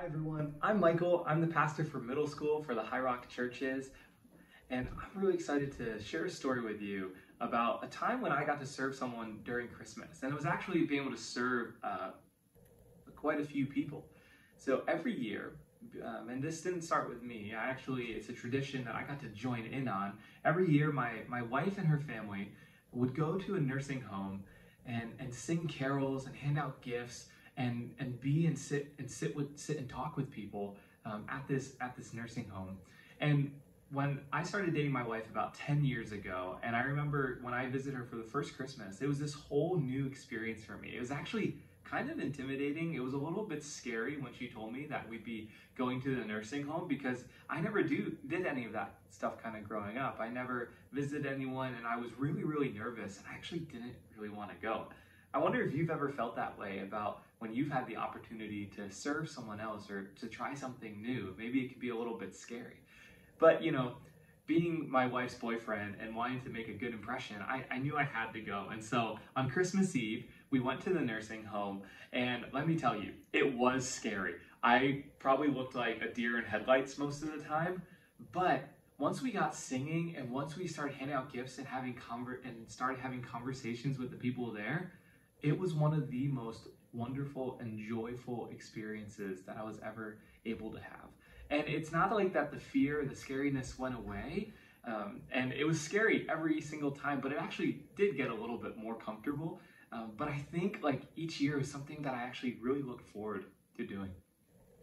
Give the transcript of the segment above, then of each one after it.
Hi everyone, I'm Michael. I'm the pastor for middle school for the Highrock Churches, and I'm really excited to share a story with you about a time when I got to serve someone during Christmas, and it was actually being able to serve uh, quite a few people. So every year, um, and this didn't start with me. I actually, it's a tradition that I got to join in on. Every year, my my wife and her family would go to a nursing home and and sing carols and hand out gifts and and be and sit and sit with sit and talk with people um, at this at this nursing home. And when I started dating my wife about 10 years ago, and I remember when I visited her for the first Christmas, it was this whole new experience for me. It was actually kind of intimidating. It was a little bit scary when she told me that we'd be going to the nursing home because I never do did any of that stuff kind of growing up. I never visited anyone and I was really really nervous and I actually didn't really want to go. I wonder if you've ever felt that way about when you've had the opportunity to serve someone else or to try something new. Maybe it could be a little bit scary. But, you know, being my wife's boyfriend and wanting to make a good impression, I, I knew I had to go. And so on Christmas Eve, we went to the nursing home, and let me tell you, it was scary. I probably looked like a deer in headlights most of the time, but once we got singing and once we started handing out gifts and having conver- and started having conversations with the people there, it was one of the most wonderful and joyful experiences that I was ever able to have. And it's not like that the fear, the scariness went away. Um, and it was scary every single time, but it actually did get a little bit more comfortable. Um, but I think like each year is something that I actually really look forward to doing.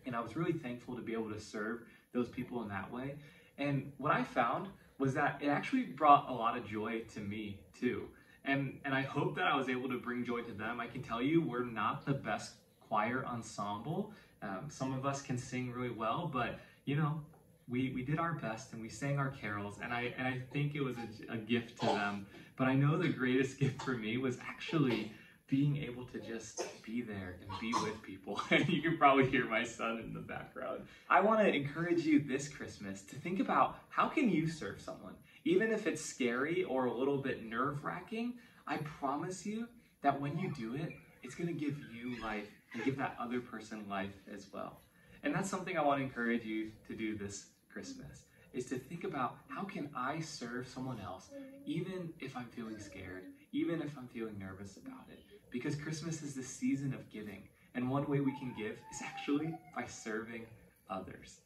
And I was really thankful to be able to serve those people in that way. And what I found was that it actually brought a lot of joy to me too and and I hope that I was able to bring joy to them. I can tell you we're not the best choir ensemble. Um, some of us can sing really well, but you know, we we did our best and we sang our carols, and I and I think it was a, a gift to them. But I know the greatest gift for me was actually being able to just be there and be with people. And you can probably hear my son in the background. I want to encourage you this Christmas to think about how can you serve someone? Even if it's scary or a little bit nerve-wracking, I promise you that when you do it, it's going to give you life and give that other person life as well. And that's something I want to encourage you to do this Christmas is to think about how can I serve someone else even if I'm feeling scared, even if I'm feeling nervous about it. Because Christmas is the season of giving. And one way we can give is actually by serving others.